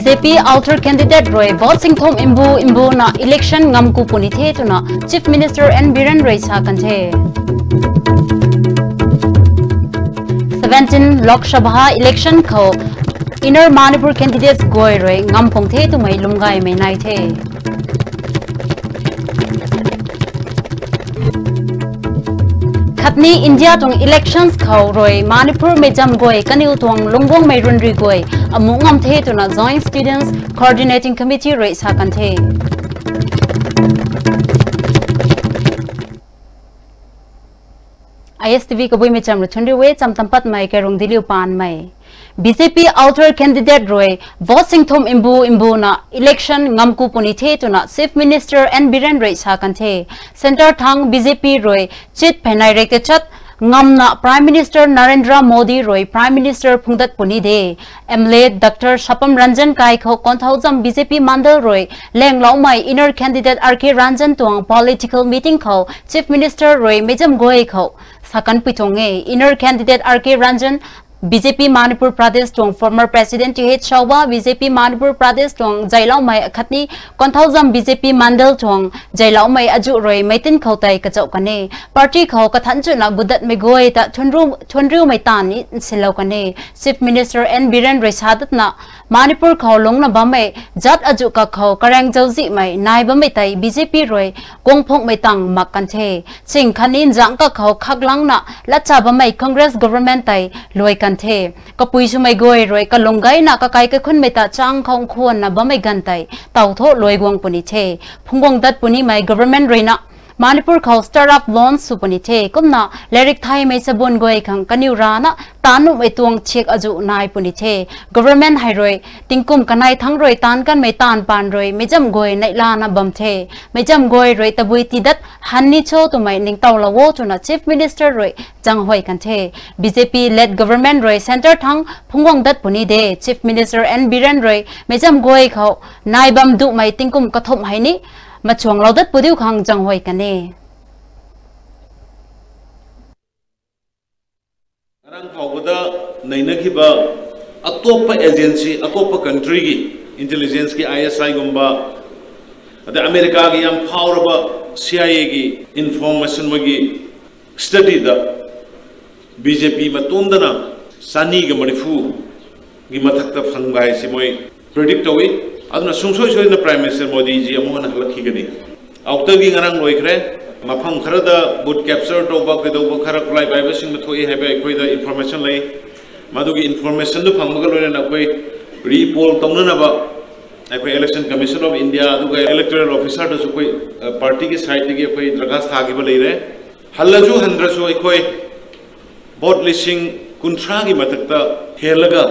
BJP alter candidate Roy vote sing thom imbu imbu na election ngam ku puni the tu na. Chief Minister N. Biren Roy sa kan the. 17 Lok Sabha election kho. Inner Manipur candidates goi Roy ngam phong the tu mai lumgai mai nai the. Khapni india tong elections khau roi manipur me jam goi kanil tong longbong mai runri goi among am the to na joint students coordinating committee roi sa kan the ISTV ko bui me cham ruthunri we cham tampat mai ke rong diliu pan mai BJP outer candidate Roy, voting thom imbu imbu na election ngamku puni the to na chief minister and Biren rate sa kan the center thang BJP Roy, chit phenai rek chat ngam na prime minister Narendra Modi Roy prime minister phungdat puni de MLA Dr Sapam Ranjan kai kho konthaujam BJP mandal Roy leng lau mai inner candidate RK Ranjan tuang political meeting kho chief minister Roy mejam goi kho sakan pitonge inner candidate RK Ranjan BJP Manipur Pradesh Tong former president युहेत शावा BJP Manpur प्रदेश टोंग जयलाव मई खतनी Konthoujam BJP मंडल टोंग जयलाव मई अजु रोय मैतिन खौताई कचौ कने पार्टी खौ कथनजु ना गुदत मे गोय ता थुनरु थुनरु मैतानी सिलौ कने चीफ मिनिस्टर एन बीरेन रेसादत ना मानपुर खौ लोंग ना बमे जात अजु का खौ करंग जौजी मई नाइब मैताई बीजेपी रोय गोंगफोंग मैतांग मकनथे सिंग खनिन जांग का खौ खगलांग ना लचाब मई कांग्रेस गवर्नमेंट ताई लोय กันเทก็ปุยชุไม่กวยรวยก็ลงไกนะกก็ไกก็ขึ้นไม่ตาจ้างของควรนะบ่ไม่กันไตเต่าโทษรวยกวงปุนิเทพุงกวงดัดปุนิไม่ government รวยนะ Manipur khau startup loan supani Te kumna lerik thai mai sabon goi khang kaniu rana tanu mai tuang chek aju nai puni Te government hai roi tingkum kanai thang roi tan kan mai tan pan roi mejam goi nai Lana bam Te mejam goi roi tabui ti dat hanni cho tu mai ning taw la wo tu chief minister roi jang hoi kan Te bjp led government roi center thang phungwang dat puni de chief minister n biren roi mejam goi Khao nai bam du mai tingkum kathom hai ni मचोंग लौद पुदिउ खांग जंग होय कने रंग फौगद नैनखिबा अतोप एजेंसी अतोप कंट्री की इंटेलिजेंस की आईएसआई गुंबा अदे अमेरिका की यम पावरबा सीआईए की इंफॉर्मेशन मगी स्टडी द बीजेपी मतोंदना सानी गमणिफू गि मथक त फंगबाय सिमोय प्रेडिक्ट होई सूसोई सोई प्राइम मिनिस्टर मोदीजी हल्खीगनी अक्टोबी गरंग लोरे मफम खरद बूथ कैप्चर तब कदब खर कुलाइबाइबाद इंफॉर्मेशन ले इंफॉर्मेशन फंबी रिपोल तौनब election commission of India electoral officer officer party की साइड की अभी दरखास्त हलू हंद्रसू वोट लिंग कुंथ्रा की मतलब हेल्ला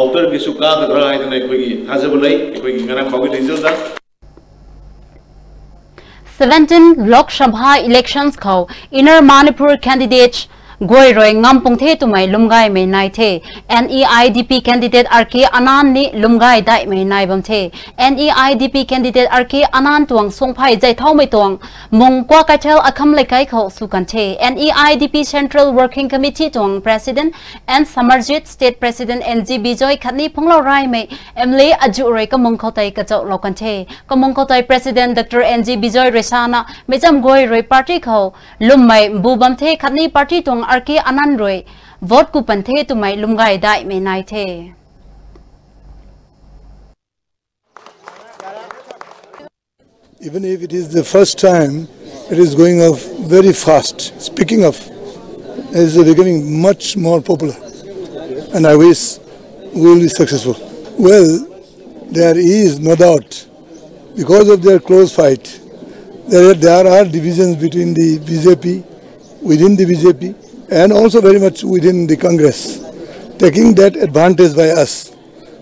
ꯑꯥꯎꯇꯔꯒꯤꯁꯨ ꯀꯥꯒꯗ꯭ꯔꯥ ꯍꯥꯏꯗꯅ ꯑꯩꯈꯣꯏꯒꯤ ꯊꯥꯖꯕ ꯂꯩ ꯑꯩꯈꯣꯏꯒꯤ ꯉꯔꯥꯡ ꯐꯥꯎꯒꯤ ꯔꯤꯖꯜꯗ 17 Lok Sabha elections ko inner Manipur candidates goi roi ngam pung the tu mai lumgai mai nai the. NEIDP candidate RK Anan ni lumgai dai mai nai bam the. NEIDP candidate RK Anan tuang song phai jai thau mai tuang. Mong kwa ka thel akham le kai khau su kan the. NEIDP Central Working Committee tuang president and Samarjit state president NG Bijoy khatni phonglo rai mai. Emle aju roi ka mong khau tai ka chau lo kan the. Ka mong khau tai president Dr NG Bijoy Resana mejam goi roi party khau. Lum mai bu bam the khatni party tuang Roy vote ku pan the tu mai lumgai dai me nai the Even if it is the first time, it is going off very fast. Speaking of, it is becoming much more popular. And I wish we will be successful. Well, there is no doubt, because of their close fight, there, there are divisions between the BJP, within the BJP, and also very much within the Congress. Taking that advantage by us,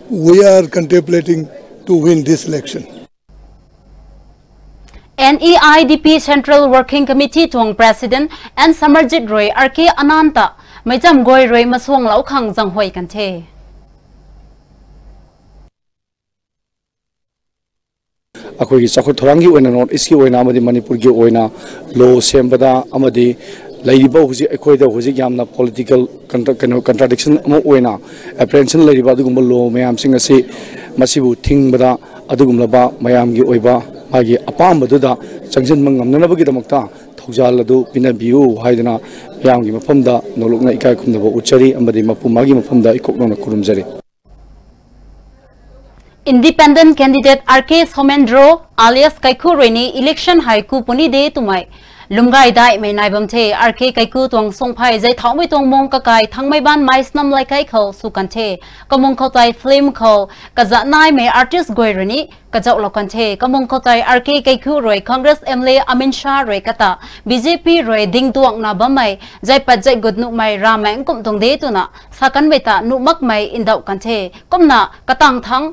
we are contemplating to win this election. NEIDP Central Working Committee tuang president and Samarjit Roy RK Ananta mejam goi Roy maswang lau khang jang hoi kan the ꯑꯩꯈꯣꯏꯒꯤ ꯆꯥꯎꯈꯠ ꯊꯧꯔꯥꯡꯒꯤ ꯑꯣꯏꯅ ꯅꯣꯔꯠ ꯏꯁꯀꯤ ꯑꯣꯏꯅ ꯑꯃꯗꯤ ꯃꯅꯤꯄꯨꯔꯒꯤ ꯑꯣꯏꯅ ꯂꯣ ꯁꯦꯝꯕꯗ ꯑꯃꯗꯤ ꯂꯩꯔꯤꯕ ꯍꯧꯖꯤꯛ ꯑꯩꯈꯣꯏꯗ ꯍꯧꯖꯤꯛ ꯌꯥꯝꯅ ꯄꯣꯂꯤꯇꯤꯀꯦꯜ ꯀꯩꯅꯣ ꯀꯟꯇ꯭ꯔꯥꯗꯤꯛꯁꯟ ꯑꯃ ꯑꯣꯏꯅ ꯑꯦꯄ꯭ꯔꯦꯟꯁꯟ ꯂꯩꯔꯤꯕ ꯑꯗꯨꯒꯨꯝꯕ ꯂꯣ ꯃꯌꯥꯝꯁꯤꯡ ꯑꯁꯤ ꯃꯁꯤꯕꯨ ꯊꯤꯡꯕꯗ ꯑꯗꯨꯒꯨꯝꯂꯕ ꯃꯌꯥꯝꯒꯤ ꯑꯣꯏꯕ ꯃꯥꯒꯤ ꯑꯄꯥꯝꯕꯗꯨꯗ ꯆꯪꯁꯤꯟꯕ ꯉꯝꯅꯅꯕꯒꯤꯗꯃꯛꯇ ꯊꯧꯖꯥꯜ ꯑꯗꯨ ꯄꯤꯅꯕꯤꯌꯨ ꯍꯥꯏꯗꯨꯅ ꯃꯌꯥꯝꯒꯤ ꯃꯐꯝꯗ ꯅꯣꯂꯨꯛꯅ ꯏꯀꯥꯏ ꯈꯨꯝꯅꯕ ꯎꯠꯆꯔꯤ ꯑꯃꯗꯤ ꯃꯄꯨ ꯃꯥꯒꯤ ꯃꯐꯝꯗ ꯏꯀꯣꯛꯅꯅ ꯈꯨꯔꯨꯝꯖꯔꯤ Independent candidate RK Somendro alias Kaiku Reni election haiku puni de tumai lumgai dai mai nai bam the kai ku tong song phai jai thau mai tong mong ka kai, thang mai ban mai snam lai kai khau su kan the ka mong khau tai film khau ka za nai mai artist goi rani ka jau lo kan the ka mong khau tai arke kai ku roi, Congress MLA Amin Shah roi kata BJP roi ding tuang na ba mai jai pat jai gut nu mai ra mai kum tong de tu na. Sakan beta nu mak mai indau kan the kom na katang thang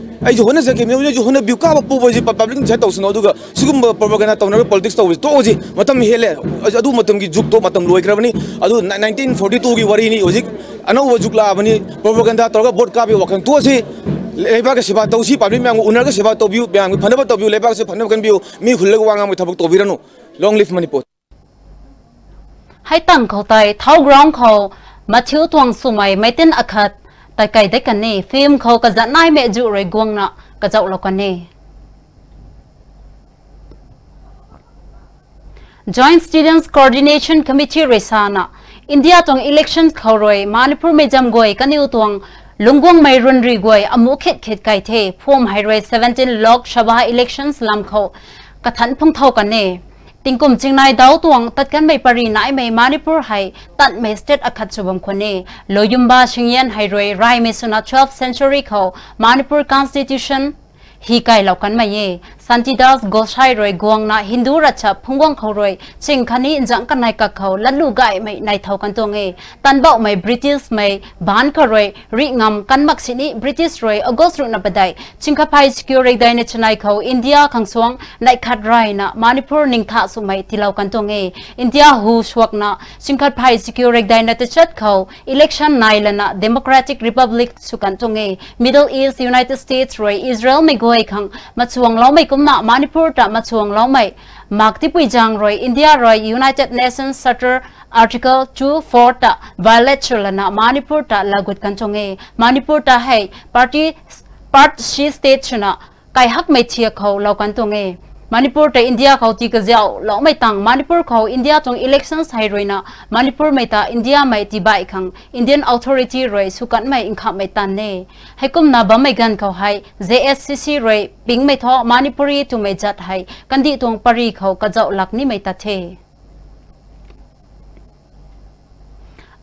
ꯑꯩꯁꯨ ꯍꯣꯠꯅꯖꯒꯦ ꯃꯤꯑꯣꯏꯁꯨ ꯍꯣꯠꯅꯕꯤꯌꯨ ꯀꯥꯕ ꯄꯨꯕꯁꯤ public side ꯇꯧꯁꯅꯨ ꯑꯗꯨꯒ ꯁꯤꯒꯨꯝꯕ ꯄ꯭ꯔꯣꯄꯥꯒꯦꯟꯗꯥ ꯇꯧꯅꯔꯒ ꯄꯣꯂꯤꯇꯤꯛꯁ ꯇꯧꯕꯁꯤ ꯇꯣꯛꯑꯁꯤ ꯃꯇꯝ ꯍꯦꯜꯂꯦ ꯑꯗꯨ ꯃꯇꯝꯒꯤ ꯖꯨꯛꯇꯣ ꯃꯇꯝ ꯂꯣꯏꯈ꯭ꯔꯕꯅꯤ ꯑꯗꯨ ꯅꯥꯏꯟꯇꯤꯟ ꯐꯣꯔꯇꯤ ꯇꯨꯒꯤ ꯋꯥꯔꯤꯅꯤ ꯍꯧꯖꯤꯛ ꯑꯅꯧꯕ ꯖꯨꯛ ꯂꯥꯛꯑꯕꯅꯤ ꯄ꯭ꯔꯣꯄꯥꯒꯦꯟꯗꯥ ꯇꯧꯔꯒ ꯚꯣꯠ ꯀꯥꯕꯒꯤ ꯋꯥꯈꯜ ꯇꯣꯛꯑꯁꯤ लेबा के सेवा तौसी पाबली म्यांग उनर के सेवा तौबियु म्यांग फनब तौबियु लेबा के फनब कनबियु मी हुल्लग वांगा मु थबक तौबिरनु लॉन्ग लिव मणिपुर हाइतांग खोताई थाउ ग्राउंड खौ मथिउ तुंग सुमाई मेतिन अखत tại cái đấy cái này phim khâu cái dẫn ai mẹ dụ rồi guông nọ cái dậu là cái này Joint Students Coordination Committee Resana India tong election khawroi Manipur me jam goi kaniu tong lungwang mai run ri goi amu khet khet kai the form highway 17 lok sabha elections lam kho kathan phung thau ติงกุมจิงนายดาวตวงตัดกันไม่ปรีนายไม่มานิพูร์ให้ตัดเมสเตตอคัดสุบมคนนี้ลอยุมบาชิงเยันให้รวยไรเม่สุนัข12 century เขามานิพูร์ constitution ฮีไกเหล่ากันไม่เย่ santidas gosai roi guang na hindu racha phungwang khau roi ching khani injang kan nai ka khau lalu gai mai nai thau kan tong e tan bau mai british mai ban ka roi ri ngam kan mak sini british roi august ru na badai chingkha phai security dai na chanai khau india khangswang nai khat rai na manipur ning tha su mai tilau kan tong e india hu swak na chingkha phai security dai na te chat khau election nai lana democratic republic su kan tong e middle east united states roi israel mai goi khang machuang lo mai cũng na Manipur ta machuang lo mai makti pui jang roi India roi United Nations Charter Article 24 ta violate chulana Manipur ta lagut kanchonge Manipur ta hai party part she state chuna kai hak mai chia khau lo kan tonge Manipur ta India khau ti ka jiao lo mai tang Manipur khau India tong elections hai roina Manipur mai ta India mai ti bai khang Indian authority roi sukan mai ingkha mai tan ne haikum na ba mai gan khau hai JSCC roi ping mai tho Manipuri tu mai jat hai kandi tong pari khau ka jau lak ni mai ta the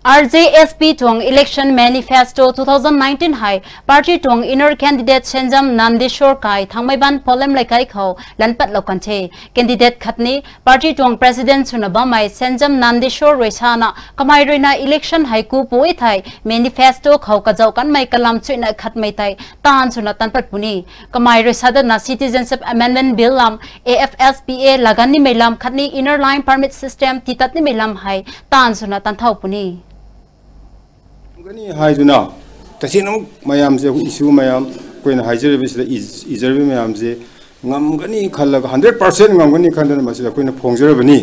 RJSP Tong Election Manifesto 2019 Hai. Party Tong Inner Candidate Senjam Nandeshwar Kai, Thangmaiban Polem lekai Khau Lanpat Lokanche Candidate Khatni, Party Tong President Sunabamai Senjam Nandeshwar Resana Kamai Rena Election Hai Ku Pui Thai, Manifesto Khau Kajau Kan Mai Kalam Chuina Khat Mai Tai Tan Suna Tanpat Puni. Kamai Resada Na Citizenship Amendment Bill Lam AFSPA Lagani Melam Khatni Inner Line Permit System Titatni Melam Hai Tan Suna Tanthau Puni. ꯒꯅꯤ ꯍꯥꯏꯗꯨꯅ ꯇꯁꯦꯡꯅꯃꯛ ꯃꯌꯥꯝꯁꯦ 이슈 ꯃꯌꯥꯝ ꯑꯩꯈꯣꯏꯅ ꯍꯥꯏꯖꯔꯤꯕꯁꯤꯗ ꯏꯖꯔꯤꯕ ꯃꯌꯥꯝꯁꯦ ꯉꯝꯒꯅꯤ ꯈꯜꯂꯒ ꯍꯟꯗ꯭ꯔꯦꯠ ꯄꯥꯔꯁꯦꯟꯉꯝꯒꯅꯤ ꯈꯟꯗꯅ ꯃꯁꯤꯗ ꯑꯩꯈꯣꯏꯅ ꯐꯣꯡꯖꯔꯕꯅꯤ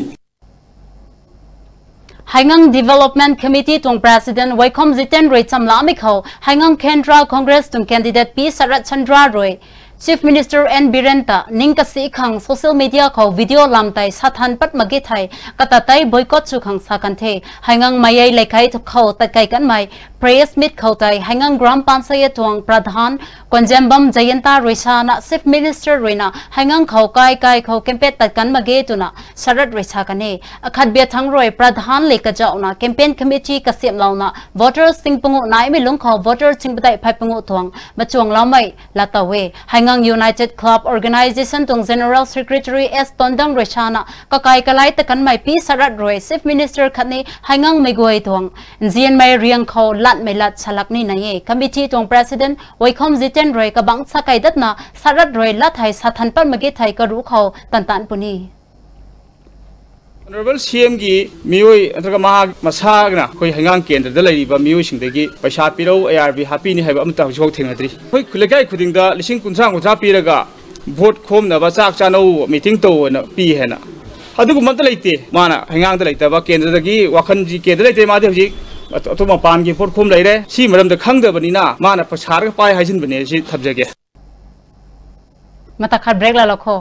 Haingang Development Committee Tung President Waikom Jiten Roy Chamla Mikhau Haingang Kendra Congress Tung Candidate P Sarat Chandra Roy Chief Minister N. Birenta ningka si khang social media ko video lamtai sathan pat magi thai, katatai boycott chu khang sakan the. Hangang mayai lekai to kho takai kan mai. Press meet kho tai hangang gram panchayat tuang pradhan konjembam jayanta roisana Chief Minister roina hangang kho kai kai kho campaign ta magi mage tuna sarat risha kane akhat be thang roi pradhan leka jauna campaign committee ka sem launa voters sing pungu nai me lung kho voters sing badai phai pungu tuang machuang lamai latawe hangang United Club Organization tung General Secretary S Tondang Reshana kakai kalai takan mai pi sarat roi Chief Minister khatni hangang megoi tuang zian mai riang kho lat mai lat chalak ni naye committee tung President Waikhom Ziten roi ka bang sakai dat na sarat roi lat hai sathan par mage thai ka ru kho tan tan puni Honorable CM gi mioi antraga ma masa gna koi hangang kendra da lai ba mioi sing degi paisa piro ARB happy ni haiba amta jok thenga tri koi khulakai khuding da lising kunsa ngutra piraga vote khom na ba chak chano meeting to na pi hena अदुगु मत लैते माना हंगांग लैते बा केंद्र दगी वखन जी केंद्र लैते मादे हजी अतो मपान गी पोर खुम लैरे सी मरम द खंग दबनी ना माना पछार पाई हाइजिन बने जी थबजगे मता खर ब्रेक ला लखो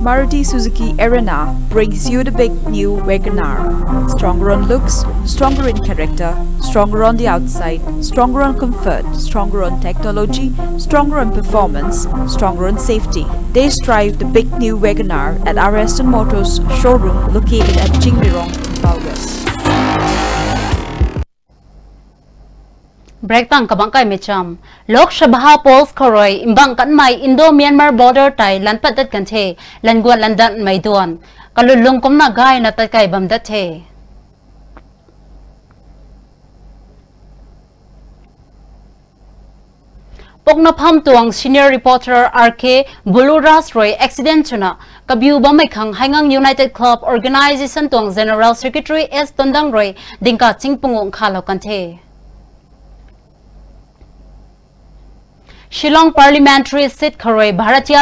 Maruti Suzuki Arena brings you the big new WagonR. Stronger on looks, stronger in character, stronger on the outside, stronger on comfort, stronger on technology, stronger on performance, stronger on safety. They strive the big new WagonR at our Aston Motors showroom located at Jingmirong, Balwest. Break tang kabang kai mecham lok sabha polls khoroi, imbang kan mai, indo myanmar border tai lan patat kan te lan gwa lan dan mai don kalul lung kom na gai na tai kai bam dat the pokna tuang senior reporter rk buluras roy accident chuna kabiu ba mai khang hangang united club, organization tuang general secretary s. Tondang roy dingka chingpungong khalo kan the शिङ सिट खरै भारतीय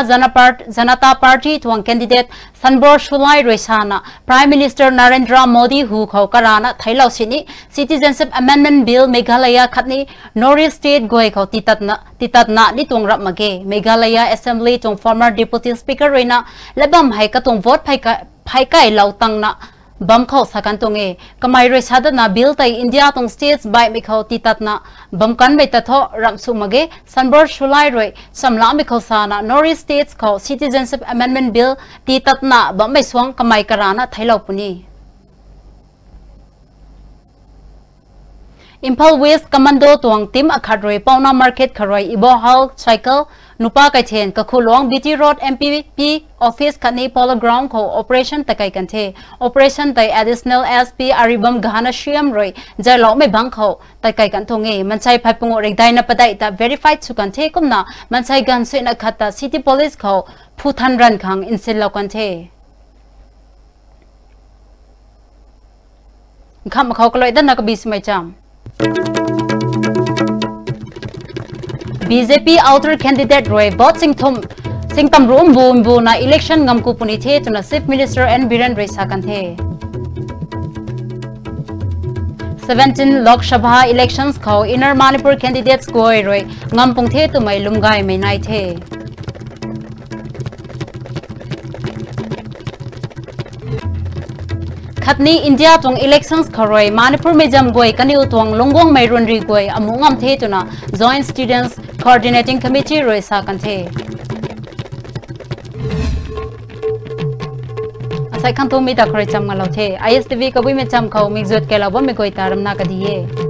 जनता पार्टी त केन्डे सन्बोर सुई रैसा prime minister Narendra Modi हु खरा थैलाउसिनी ल citizens bill Meghalaya north east state गोइ ख तित नाटली तोलमगे मेघालय एसेम्ब्ली टर्मर दिपुटी स्पिक लप्म्क भोट फैकाउ na sakan tonge kamai re sada na bill tai india tong states by mi khau ti tat na bam kan ta tho ram mage. Sanbor shulai roi samla mi sana north states khau citizenship amendment bill ti tat na bam swang kamai karana thailau puni. Impal West Commando tuang tim akhadroi pauna market kharoi ibo hal cycle नुपा कैथेन कखुलोंग BT road P office खनी polo ground को operation तकाई कंथे operation तय additional SP Aribam Ghanashyam रोय जलो में बंग हो तकाई कंथोंगे मनसाई फाइपुंग रेदाई न पदाई ता वेरीफाइड सुकंथे कुमना मनसाई गन से न खता सिटी पुलिस को फुथन रन खांग इनसे लोकंथे घम खोकलोय द नक बीस में चाम BJP outer candidate Roy Bot Singh Thum Singh Tam Rum Boom Bu na election ngam ku puni the to na Chief Minister and Biren Rai kan the. 17 Lok Sabha elections khau inner Manipur candidates koi roi ngam pung the tu mai lumgai mai nai the. Khatni india tong elections kharoi manipur me jam goi kaniu tong longwang mai run ri goi amungam the tuna joint students Coordinating Committee Roisa Kante. Asai kan to mi da kore cham ngalo the. ISTV kabui me cham khau mi zot ke labo mi koi taram na kadiye.